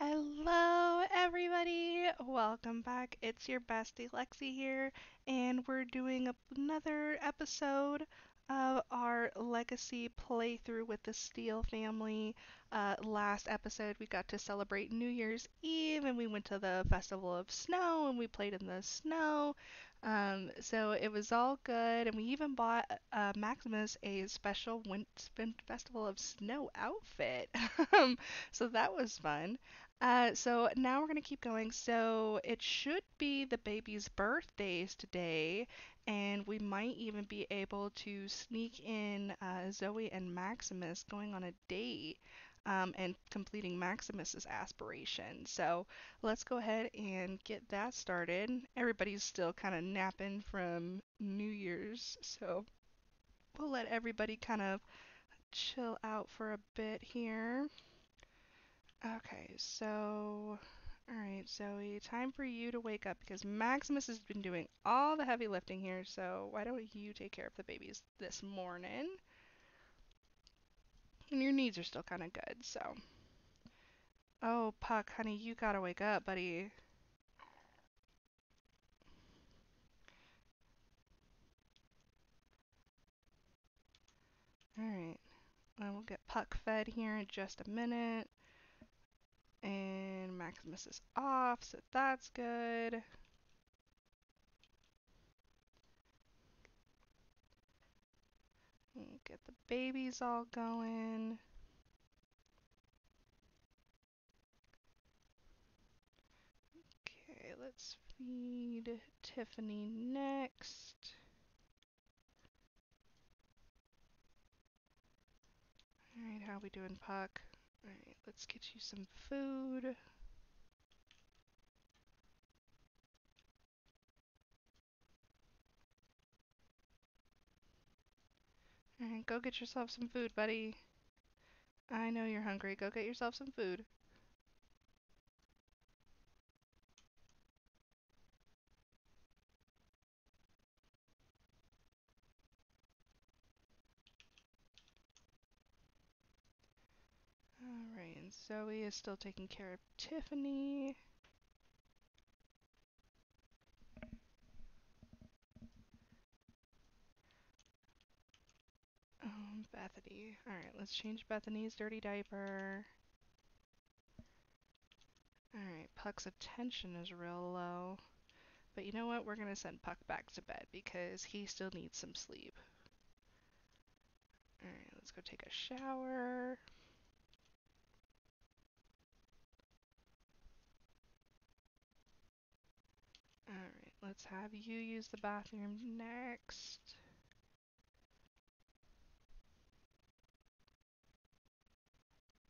Hello, everybody. Welcome back. It's your bestie Lexi here, and we're doing another episode of our legacy playthrough with the Steele family. Uh, last episode, we got to celebrate New Year's Eve, and we went to the Festival of Snow, and we played in the snow. Um, so it was all good, and we even bought uh, Maximus a special Win- Festival of Snow outfit. Um, so that was fun. Uh, so now we're gonna keep going. So it should be the baby's birthdays today, and we might even be able to sneak in uh, Zoe and Maximus going on a date, um, and completing Maximus's aspiration. So let's go ahead and get that started. Everybody's still kind of napping from New Year's, so we'll let everybody kind of chill out for a bit here. Okay, so, alright, Zoe, time for you to wake up because Maximus has been doing all the heavy lifting here, so why don't you take care of the babies this morning? And your needs are still kind of good, so. Oh, Puck, honey, you gotta wake up, buddy. Alright, well, we'll get Puck fed here in just a minute. And Maximus is off, so that's good. Get the babies all going. Okay, let's feed Tiffany next. Alright, how are we doing, Puck? Alright, let's get you some food. Alright, go get yourself some food, buddy. I know you're hungry. Go get yourself some food. And Zoe is still taking care of Tiffany. Um, Bethany. Alright, let's change Bethany's dirty diaper. Alright, Puck's attention is real low. But you know what? We're gonna send Puck back to bed because he still needs some sleep. Alright, let's go take a shower. Alright, let's have you use the bathroom next.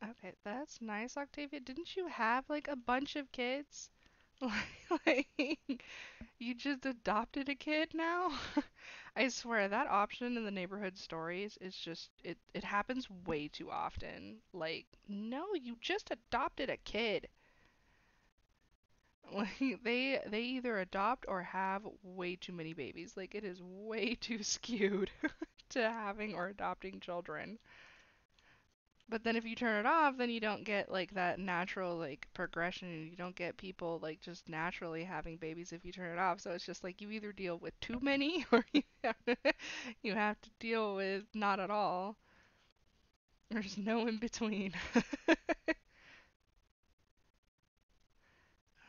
Okay, that's nice, Octavia. Didn't you have like a bunch of kids? like, you just adopted a kid now? I swear that option in the neighborhood stories is just it it happens way too often. Like, no, you just adopted a kid. Like they they either adopt or have way too many babies. Like it is way too skewed to having or adopting children. But then if you turn it off, then you don't get like that natural like progression. You don't get people like just naturally having babies if you turn it off. So it's just like you either deal with too many or you have you have to deal with not at all. There's no in between.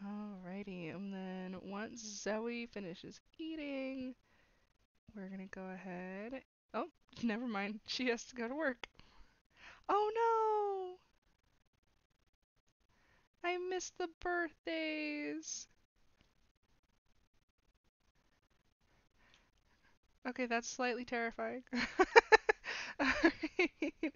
Alrighty, and then once Zoe finishes eating, we're gonna go ahead. Oh, never mind. She has to go to work. Oh no! I missed the birthdays. Okay, that's slightly terrifying. Alright.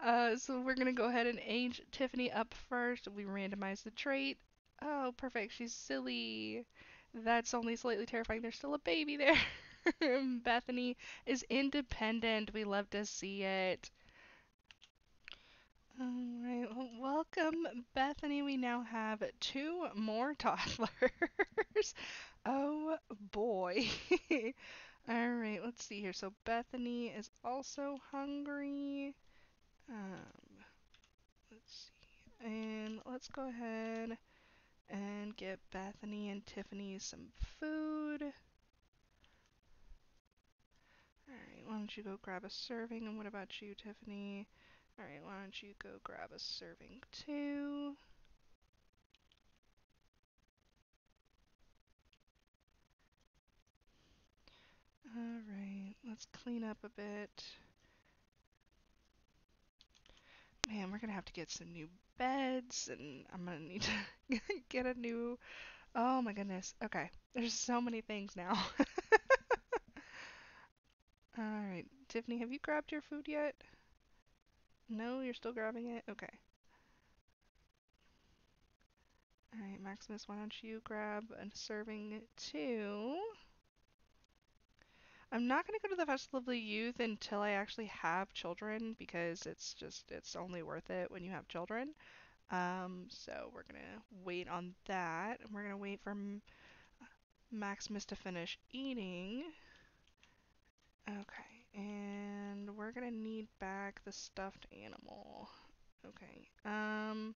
Uh, so we're gonna go ahead and age Tiffany up first. We randomize the trait. Oh, perfect. She's silly. That's only slightly terrifying. There's still a baby there. Bethany is independent. We love to see it. Alright, well, welcome, Bethany. We now have two more toddlers. oh boy. Alright, let's see here. So Bethany is also hungry. Um, let's see. And let's go ahead and get Bethany and Tiffany some food. Alright, why don't you go grab a serving? And what about you, Tiffany? Alright, why don't you go grab a serving too? Alright, let's clean up a bit. We're gonna have to get some new beds, and I'm gonna need to get a new. Oh my goodness. Okay, there's so many things now. Alright, Tiffany, have you grabbed your food yet? No, you're still grabbing it? Okay. Alright, Maximus, why don't you grab a serving too? I'm not going to go to the Festival of the Youth until I actually have children because it's just, it's only worth it when you have children. Um, so we're going to wait on that. And We're going to wait for Maximus to finish eating. Okay, and we're going to need back the stuffed animal. Okay, um,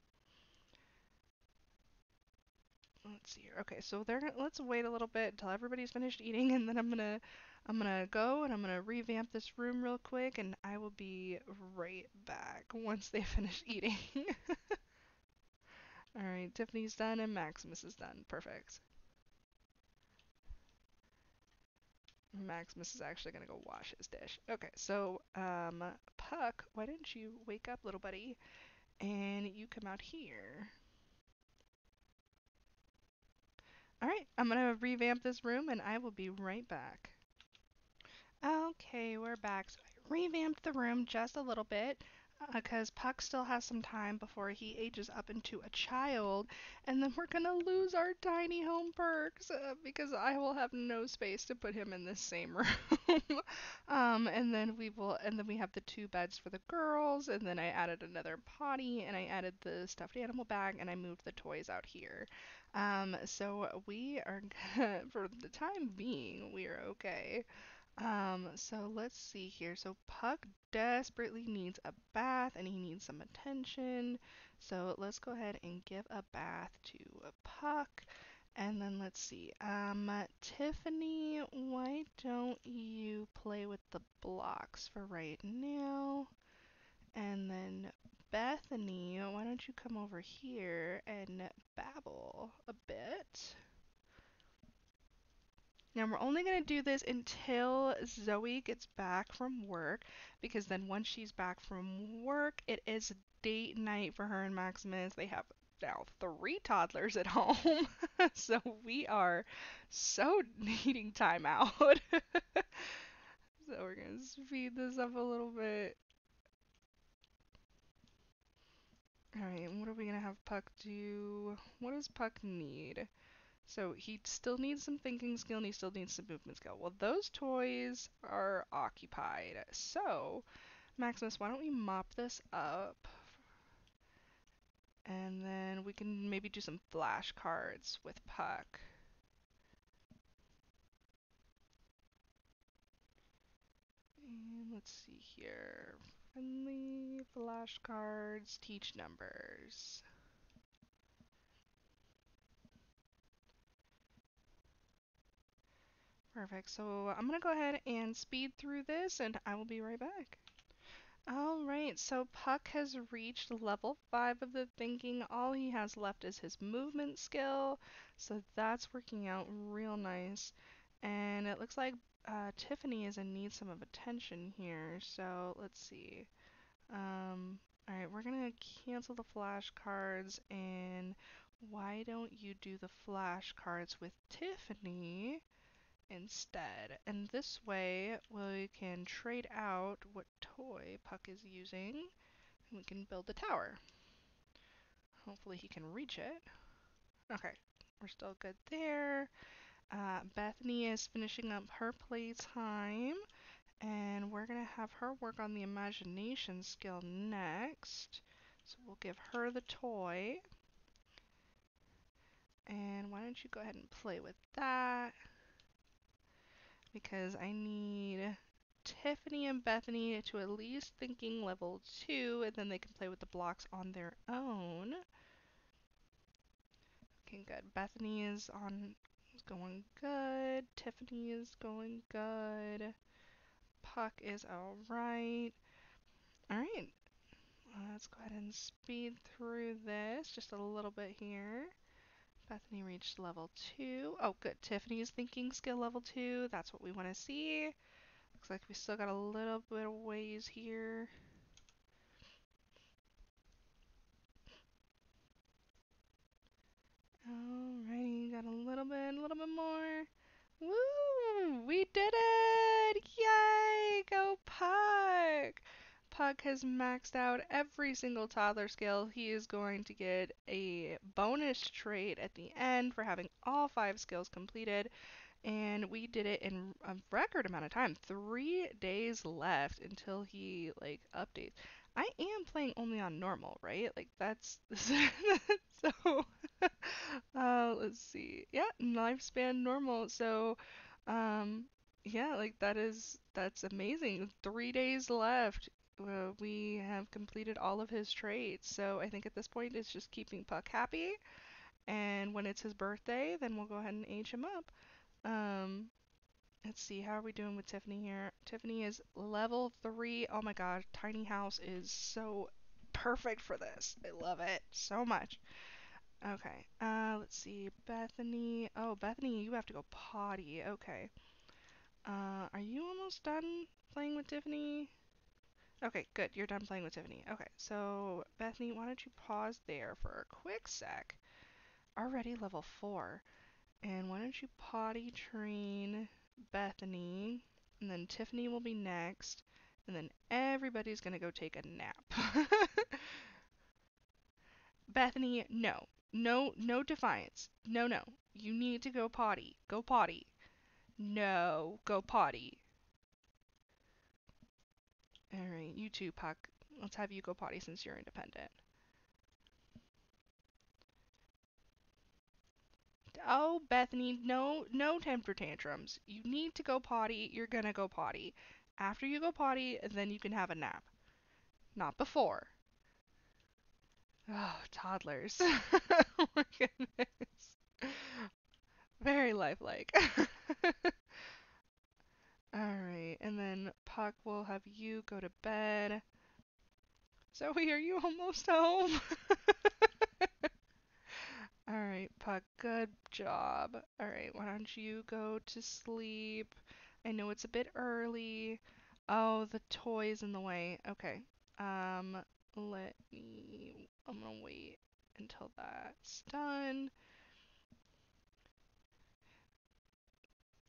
let's see here. Okay, so they're let's wait a little bit until everybody's finished eating, and then I'm gonna I'm gonna go and I'm gonna revamp this room real quick, and I will be right back once they finish eating. All right, Tiffany's done and Maximus is done. Perfect. Maximus is actually gonna go wash his dish. Okay, so um, Puck, why didn't you wake up, little buddy, and you come out here? Alright, I'm gonna revamp this room and I will be right back. Okay, we're back. So I revamped the room just a little bit because uh, Puck still has some time before he ages up into a child, and then we're gonna lose our tiny home perks uh, because I will have no space to put him in the same room. um, and then we will, and then we have the two beds for the girls, and then I added another potty, and I added the stuffed animal bag, and I moved the toys out here. Um, so we are for the time being, we are okay. Um, so let's see here. So Puck desperately needs a bath and he needs some attention. So let's go ahead and give a bath to Puck. And then let's see. Um, Tiffany, why don't you play with the blocks for right now? And then Bethany, why don't you come over here and babble a bit? Now we're only going to do this until Zoe gets back from work because then once she's back from work, it is date night for her and Maximus. They have now three toddlers at home. so we are so needing time out. so we're going to speed this up a little bit. Alright, what are we going to have Puck do? What does Puck need? So he still needs some thinking skill and he still needs some movement skill. Well, those toys are occupied. So, Maximus, why don't we mop this up? And then we can maybe do some flashcards with Puck. And let's see here. Friendly flashcards, teach numbers. Perfect. So I'm going to go ahead and speed through this and I will be right back. Alright, so Puck has reached level 5 of the thinking. All he has left is his movement skill, so that's working out real nice. And it looks like uh, Tiffany is in need some of attention here, so let's see. Um, Alright, we're gonna cancel the flashcards and why don't you do the flashcards with Tiffany? Instead. And this way we can trade out what toy Puck is using and we can build the tower. Hopefully he can reach it. Okay, we're still good there. Uh, Bethany is finishing up her playtime and we're going to have her work on the imagination skill next. So we'll give her the toy. And why don't you go ahead and play with that? Because I need Tiffany and Bethany to at least thinking level 2 and then they can play with the blocks on their own. Okay, good. Bethany is on is going good. Tiffany is going good. Puck is alright. Alright. Let's go ahead and speed through this just a little bit here. Bethany reached level 2. Oh, good. Tiffany's thinking skill level 2. That's what we want to see. Looks like we still got a little bit of ways here. Alrighty, got a little bit, a little bit more. Woo! We did it! Yay! Go Puck! Puck has maxed out every single toddler skill. He is going to get a bonus trait at the end for having all five skills completed. And we did it in a record amount of time. Three days left until he like updates. I am playing only on normal, right? Like that's so uh let's see. Yeah, lifespan normal. So um yeah, like that is that's amazing. 3 days left. Uh, we have completed all of his traits. So I think at this point it's just keeping Puck happy. And when it's his birthday, then we'll go ahead and age him up. Um Let's see, how are we doing with Tiffany here? Tiffany is level 3. Oh my god, Tiny House is so perfect for this. I love it so much. Okay, uh, let's see, Bethany. Oh, Bethany, you have to go potty. Okay. Uh, are you almost done playing with Tiffany? Okay, good. You're done playing with Tiffany. Okay, so Bethany, why don't you pause there for a quick sec? Already level 4. And why don't you potty train Bethany, and then Tiffany will be next, and then everybody's gonna go take a nap. Bethany, no. No, no defiance. No, no. You need to go potty. Go potty. No, go potty. Alright, you too, Puck. Let's have you go potty since you're independent. Oh, Bethany, no, no temper tantrums. You need to go potty. You're gonna go potty. After you go potty, then you can have a nap. Not before. Oh, toddlers. oh my goodness. Very lifelike. Alright, and then Puck will have you go to bed. Zoe, are you almost home? Alright, Puck, good job. Alright, why don't you go to sleep? I know it's a bit early. Oh, the toy's in the way. Okay. Um, let me. I'm gonna wait until that's done.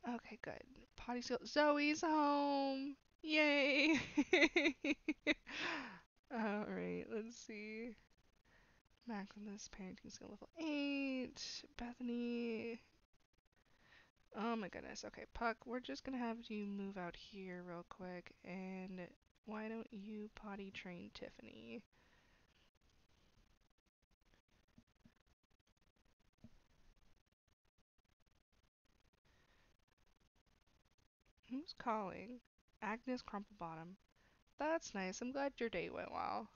Okay, good. Potty skill. Zoe's home! Yay! Alright, let's see. Maximus parenting skill level 8. Bethany. Oh my goodness. Okay, Puck, we're just gonna have you move out here real quick. And why don't you potty train Tiffany? Who's calling? Agnes Crumplebottom. That's nice. I'm glad your day went well.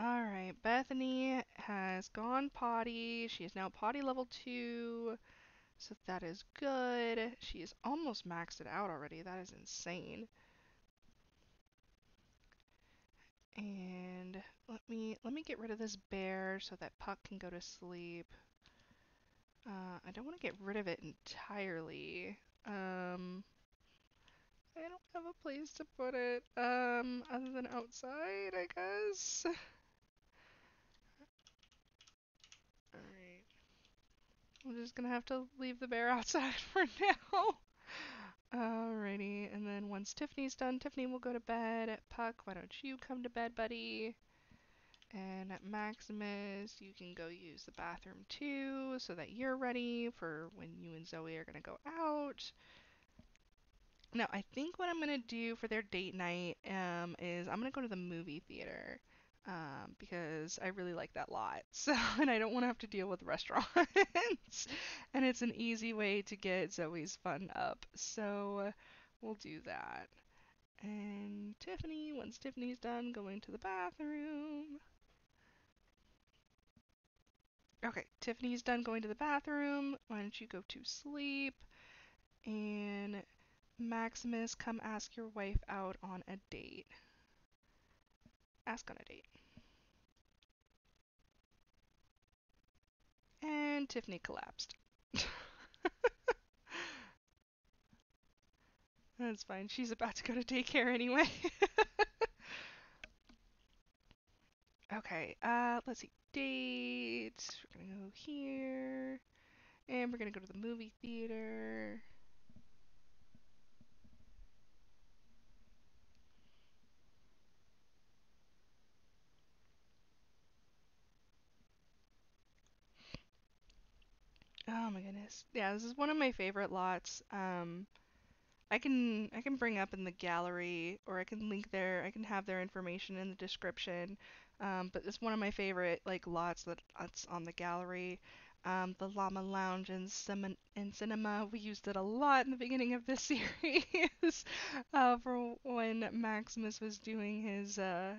Alright, Bethany has gone potty. She is now potty level 2. So that is good. She is almost maxed it out already. That is insane. And let me let me get rid of this bear so that Puck can go to sleep. Uh, I don't want to get rid of it entirely. Um, I don't have a place to put it. Um, other than outside, I guess. Alright. I'm just gonna have to leave the bear outside for now. Alrighty, and then once Tiffany's done, Tiffany will go to bed. Puck, why don't you come to bed, buddy? And at Maximus, you can go use the bathroom too, so that you're ready for when you and Zoe are gonna go out. Now, I think what I'm gonna do for their date night um, is I'm gonna go to the movie theater um, because I really like that lot. So, and I don't want to have to deal with restaurants. and it's an easy way to get Zoe's fun up. So, we'll do that. And Tiffany, once Tiffany's done going to the bathroom. Okay, Tiffany's done going to the bathroom. Why don't you go to sleep? And Maximus, come ask your wife out on a date. Ask on a date. And Tiffany collapsed. That's fine. She's about to go to daycare anyway. okay, uh, let's see. Dates. We're gonna go here. And we're gonna go to the movie theater. Oh my goodness. Yeah, this is one of my favorite lots. Um, I can I can bring up in the gallery or I can link their I can have their information in the description. Um, but it's one of my favorite like lots that that's on the gallery. Um, the Llama Lounge in, in cinema. We used it a lot in the beginning of this series uh, for when Maximus was doing his uh,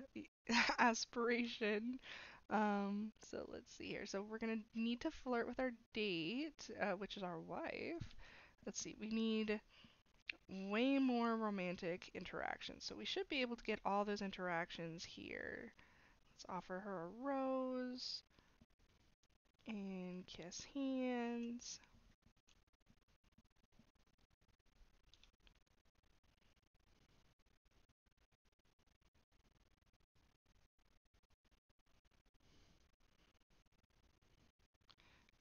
aspiration. Um, so let's see here. So we're gonna need to flirt with our date, uh, which is our wife. Let's see. We need way more romantic interactions. So we should be able to get all those interactions here. Let's offer her a rose and kiss hands.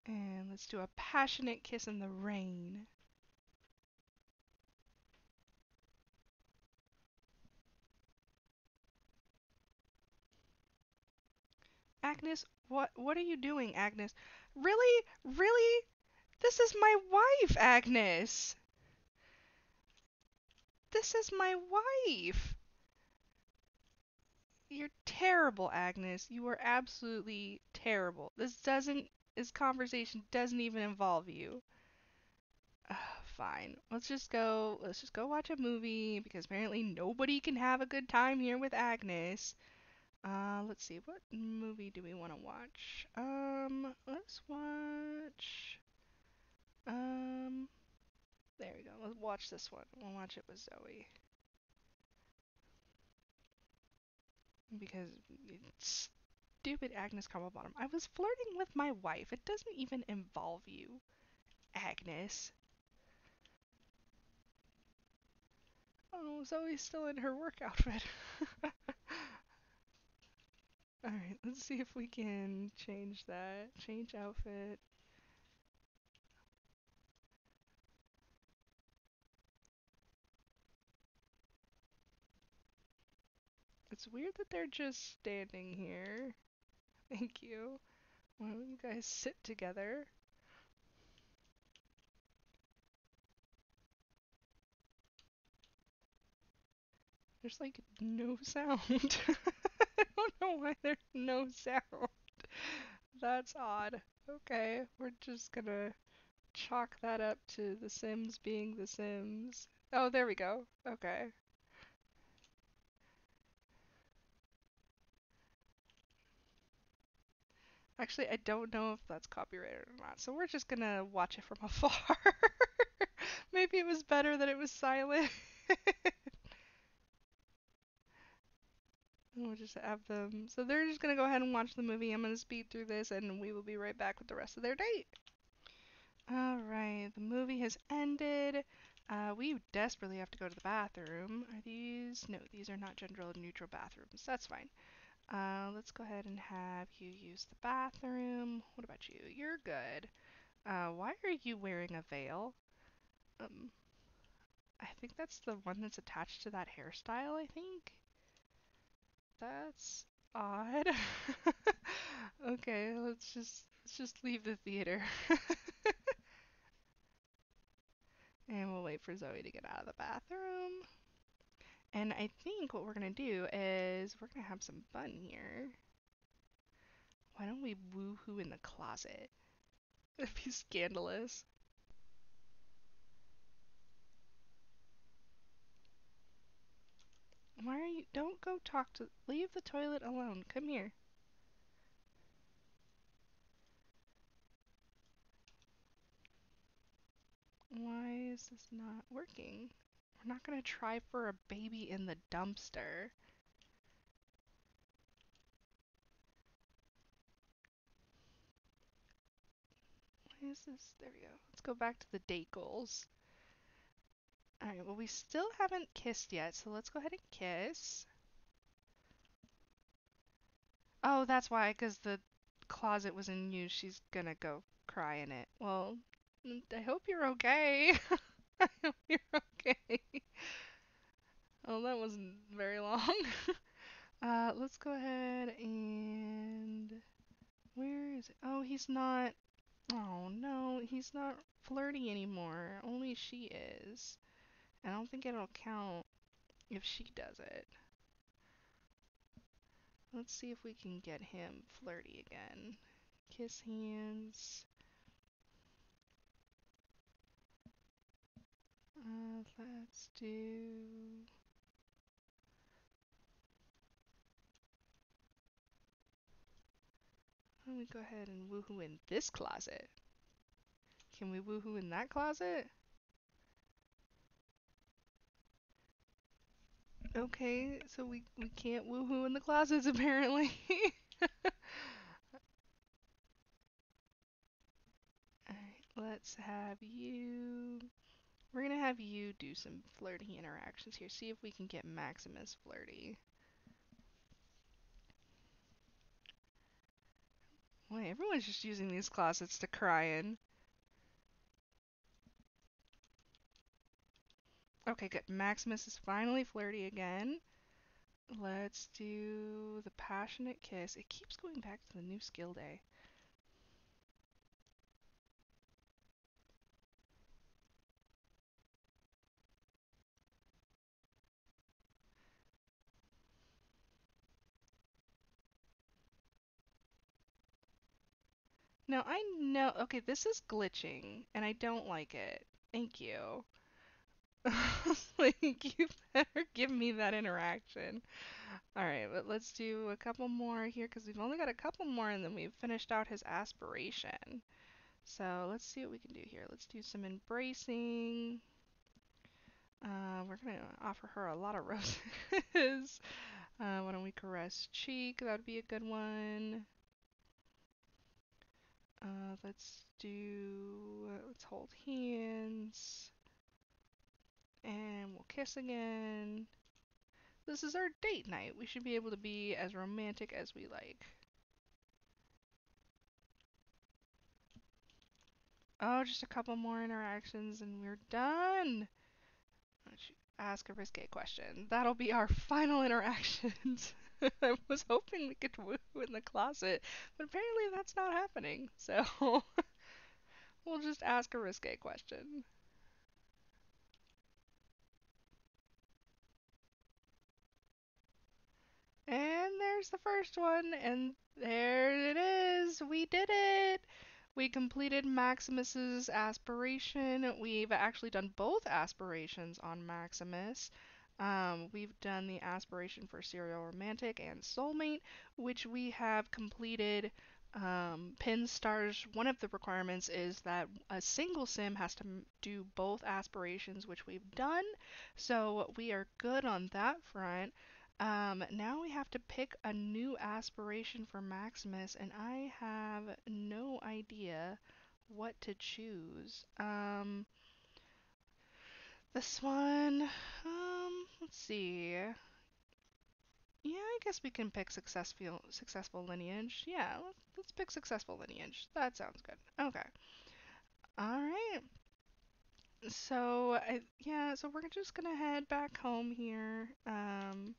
And let's do a passionate kiss in the rain. Agnes, what what are you doing, Agnes? Really? Really? This is my wife, Agnes. This is my wife. You're terrible, Agnes. You are absolutely terrible. This doesn't this conversation doesn't even involve you. Fine. Let's just go let's just go watch a movie because apparently nobody can have a good time here with Agnes. Uh, let's see, what movie do we want to watch? Um, let's watch. Um, there we go. Let's watch this one. We'll watch it with Zoe. Because it's stupid Agnes Crumplebottom. I was flirting with my wife. It doesn't even involve you, Agnes. Oh, Zoe's still in her work outfit. Alright, let's see if we can change that. Change outfit. It's weird that they're just standing here. Thank you. Why don't you guys sit together? There's like no sound. I don't know why there's no sound. That's odd. Okay, we're just gonna chalk that up to The Sims being The Sims. Oh, there we go. Okay. Actually, I don't know if that's copyrighted or not, so we're just gonna watch it from afar. Maybe it was better that it was silent. We'll just have them. So they're just gonna go ahead and watch the movie. I'm gonna speed through this and we will be right back with the rest of their date. Alright, the movie has ended. Uh, we desperately have to go to the bathroom. Are these? No, these are not gender neutral bathrooms. That's fine. Uh, let's go ahead and have you use the bathroom. What about you? You're good. Uh, why are you wearing a veil? Um, I think that's the one that's attached to that hairstyle, I think. That's odd. okay, let's just let's just leave the theater. and we'll wait for Zoe to get out of the bathroom. And I think what we're going to do is we're going to have some fun here. Why don't we woohoo in the closet? That'd be scandalous. Why are you? Don't go talk to. Leave the toilet alone. Come here. Why is this not working? We're not gonna try for a baby in the dumpster. Why is this? There we go. Let's go back to the date goals. Alright, well, we still haven't kissed yet, so let's go ahead and kiss. Oh, that's why, because the closet was in use. She's gonna go cry in it. Well, I hope you're okay. I hope you're okay. Oh, that wasn't very long. uh, let's go ahead and. Where is it? Oh, he's not. Oh, no, he's not flirty anymore. Only she is. I don't think it'll count if she does it. Let's see if we can get him flirty again. Kiss hands. Uh, let's do. Let me go ahead and woohoo in this closet. Can we woohoo in that closet? Okay, so we, we can't woohoo in the closets apparently. Alright, let's have you. We're gonna have you do some flirty interactions here. See if we can get Maximus flirty. Boy, everyone's just using these closets to cry in. Okay, good. Maximus is finally flirty again. Let's do the passionate kiss. It keeps going back to the new skill day. Now I know, okay, this is glitching and I don't like it. Thank you. like, you better give me that interaction. Alright, but let's do a couple more here because we've only got a couple more and then we've finished out his aspiration. So let's see what we can do here. Let's do some embracing. Uh, we're going to offer her a lot of roses. uh, why don't we caress cheek? That would be a good one. Uh, let's do, let's hold hands. And we'll kiss again. This is our date night. We should be able to be as romantic as we like. Oh, just a couple more interactions and we're done. Ask a risque question. That'll be our final interactions. I was hoping we could woo in the closet, but apparently that's not happening. So we'll just ask a risque question. And there's the first one, and there it is. We did it. We completed Maximus's aspiration. We've actually done both aspirations on Maximus. Um, we've done the aspiration for serial romantic and soulmate, which we have completed. Um, Pinstar's, one of the requirements is that a single sim has to do both aspirations, which we've done. So we are good on that front. Um, now we have to pick a new aspiration for Maximus, and I have no idea what to choose. Um, this one, um, let's see. Yeah, I guess we can pick successful successful lineage. Yeah, let's, let's pick successful lineage. That sounds good. Okay. All right. So, I, yeah, so we're just gonna head back home here. Um,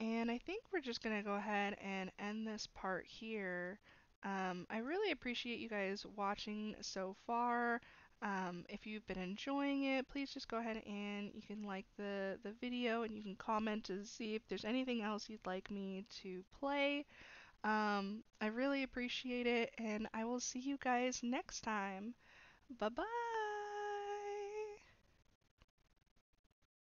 and I think we're just to go ahead and end this part here. Um, I really appreciate you guys watching so far. Um, if you've been enjoying it, please just go ahead and you can like the, the video and you can comment to see if there's anything else you'd like me to play. Um, I really appreciate it, and I will see you guys next time. Bye bye!